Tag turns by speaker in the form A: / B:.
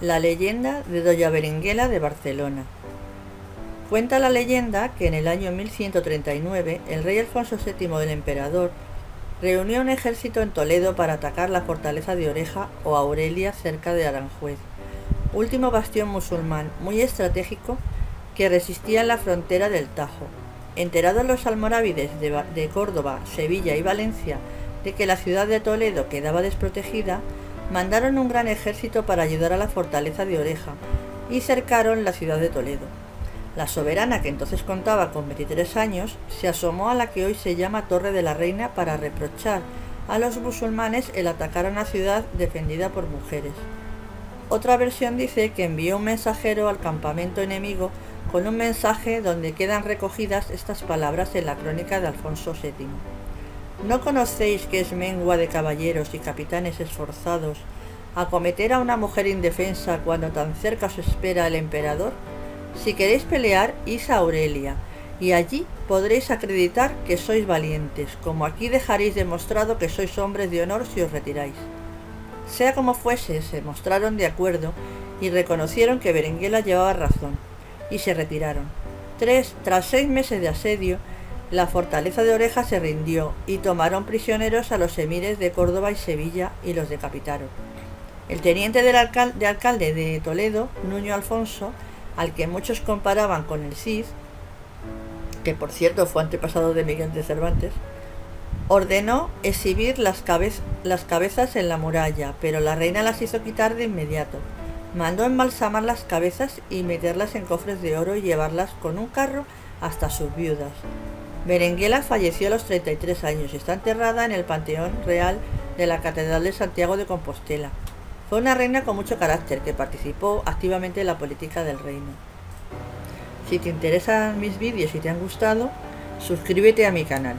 A: La leyenda de Doña Berenguela de Barcelona. Cuenta la leyenda que en el año 1139 el rey Alfonso VII del emperador reunió un ejército en Toledo para atacar la fortaleza de Oreja o Aurelia cerca de Aranjuez, último bastión musulmán muy estratégico que resistía en la frontera del Tajo. Enterados los almorávides de, de Córdoba, Sevilla y Valencia de que la ciudad de Toledo quedaba desprotegida, mandaron un gran ejército para ayudar a la fortaleza de Oreja y cercaron la ciudad de Toledo. La soberana, que entonces contaba con 23 años, se asomó a la que hoy se llama Torre de la Reina para reprochar a los musulmanes el atacar a una ciudad defendida por mujeres. Otra versión dice que envió un mensajero al campamento enemigo con un mensaje donde quedan recogidas estas palabras en la crónica de Alfonso VII. ¿No conocéis que es mengua de caballeros y capitanes esforzados acometer a una mujer indefensa cuando tan cerca os espera el emperador? Si queréis pelear, id a Aurelia, y allí podréis acreditar que sois valientes, como aquí dejaréis demostrado que sois hombres de honor si os retiráis. Sea como fuese, se mostraron de acuerdo y reconocieron que Berenguela llevaba razón, y se retiraron. Tres, tras seis meses de asedio, la fortaleza de Oreja se rindió y tomaron prisioneros a los emires de Córdoba y Sevilla y los decapitaron. El teniente del de alcalde de Toledo, Nuño Alfonso, al que muchos comparaban con el Cid, que por cierto fue antepasado de Miguel de Cervantes, ordenó exhibir las, las cabezas en la muralla, pero la reina las hizo quitar de inmediato. Mandó embalsamar las cabezas y meterlas en cofres de oro y llevarlas con un carro hasta sus viudas. Berenguela falleció a los 33 años y está enterrada en el Panteón Real de la Catedral de Santiago de Compostela. Fue una reina con mucho carácter que participó activamente en la política del reino. Si te interesan mis vídeos y te han gustado, suscríbete a mi canal.